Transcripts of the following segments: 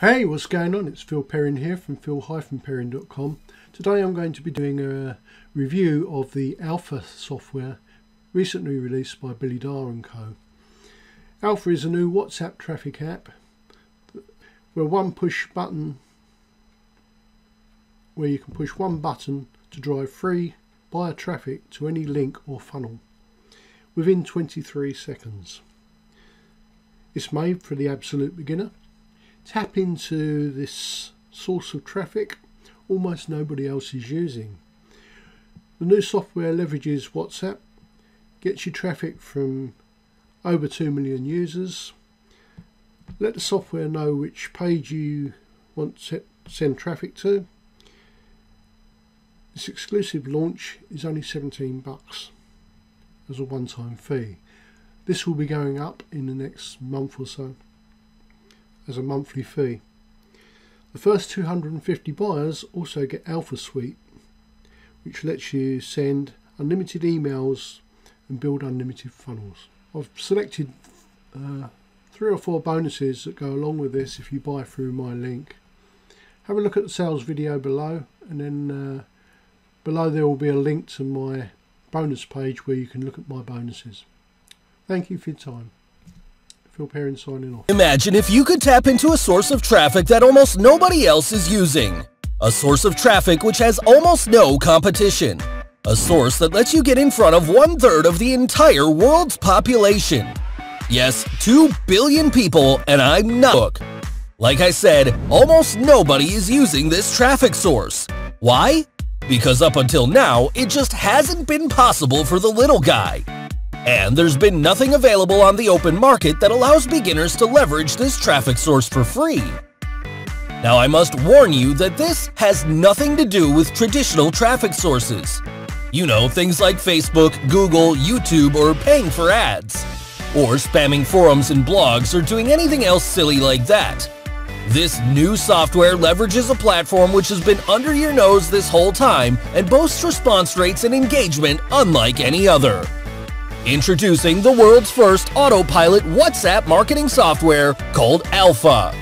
Hey, what's going on? It's Phil Perrin here from phil-perrin.com. Today I'm going to be doing a review of the Alpha software recently released by Billy Dar & Co. Alpha is a new WhatsApp traffic app where one push button where you can push one button to drive free buyer traffic to any link or funnel within 23 seconds. It's made for the absolute beginner. Tap into this source of traffic almost nobody else is using. The new software leverages WhatsApp, gets you traffic from over 2 million users. Let the software know which page you want to send traffic to. This exclusive launch is only 17 bucks as a one-time fee. This will be going up in the next month or so as a monthly fee. The first 250 buyers also get Alpha Suite, which lets you send unlimited emails and build unlimited funnels. I've selected uh, three or four bonuses that go along with this if you buy through my link. Have a look at the sales video below and then uh, below there will be a link to my bonus page where you can look at my bonuses. Thank you for your time. Phil Perrin signing off. Imagine if you could tap into a source of traffic that almost nobody else is using. A source of traffic which has almost no competition. A source that lets you get in front of one third of the entire world's population. Yes, 2 billion people, and I'm not. Like I said, almost nobody is using this traffic source. Why? Because up until now, it just hasn't been possible for the little guy. And there's been nothing available on the open market that allows beginners to leverage this traffic source for free. Now I must warn you that this has nothing to do with traditional traffic sources. You know, things like Facebook, Google, YouTube, or paying for ads. Or spamming forums and blogs or doing anything else silly like that. This new software leverages a platform which has been under your nose this whole time and boasts response rates and engagement unlike any other. Introducing the world's first autopilot WhatsApp marketing software called Alpha.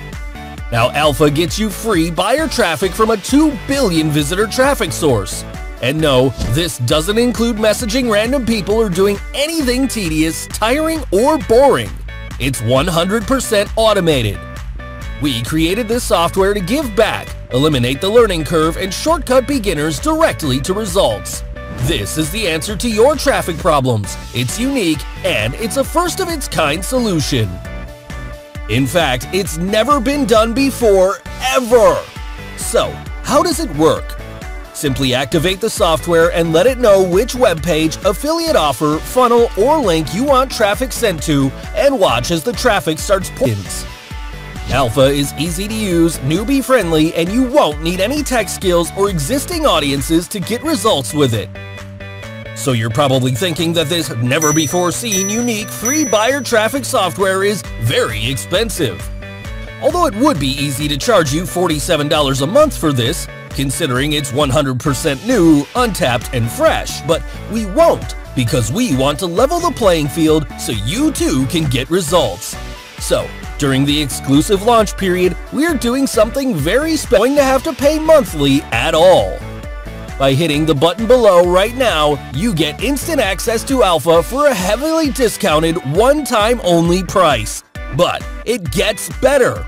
Now Alpha gets you free buyer traffic from a 2 billion visitor traffic source. And no, this doesn't include messaging random people or doing anything tedious, tiring, or boring. It's 100% automated. We created this software to give back, eliminate the learning curve, and shortcut beginners directly to results. This is the answer to your traffic problems. It's unique, and it's a first-of-its-kind solution. In fact, it's never been done before, ever! So, how does it work? Simply activate the software and let it know which web page, affiliate offer, funnel, or link you want traffic sent to, and watch as the traffic starts pouring. Alpha is easy to use, newbie friendly, and you won't need any tech skills or existing audiences to get results with it. So you're probably thinking that this never before seen unique free buyer traffic software is very expensive. Although it would be easy to charge you $47 a month for this, considering it's 100% new, untapped, and fresh, but we won't because we want to level the playing field so you too can get results. So, during the exclusive launch period, we're doing something very special going to have to pay monthly at all. By hitting the button below right now, you get instant access to Alpha for a heavily discounted one-time only price. But it gets better.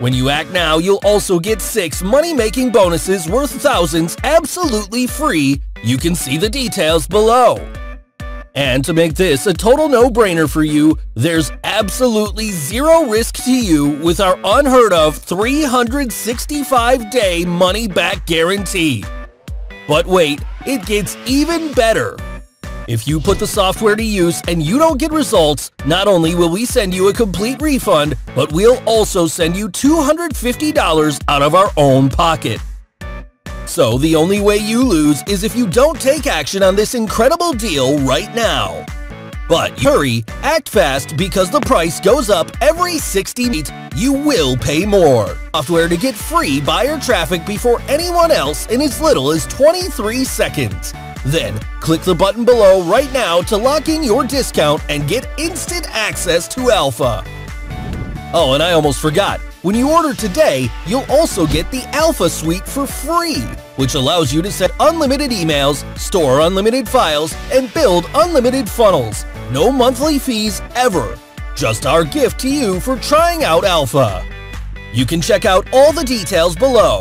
When you act now, you'll also get 6 money-making bonuses worth thousands absolutely free. You can see the details below. And to make this a total no-brainer for you, there's absolutely zero risk to you with our unheard of 365-day money-back guarantee. But wait, it gets even better. If you put the software to use and you don't get results, not only will we send you a complete refund, but we'll also send you $250 out of our own pocket. So the only way you lose is if you don't take action on this incredible deal right now. But hurry, act fast because the price goes up every 60 minutes. You will pay more. Software to get free buyer traffic before anyone else in as little as 23 seconds. Then, click the button below right now to lock in your discount and get instant access to Alpha. Oh, and I almost forgot. When you order today, you'll also get the Alpha Suite for free, which allows you to set unlimited emails, store unlimited files, and build unlimited funnels. No monthly fees ever. Just our gift to you for trying out Alpha. You can check out all the details below.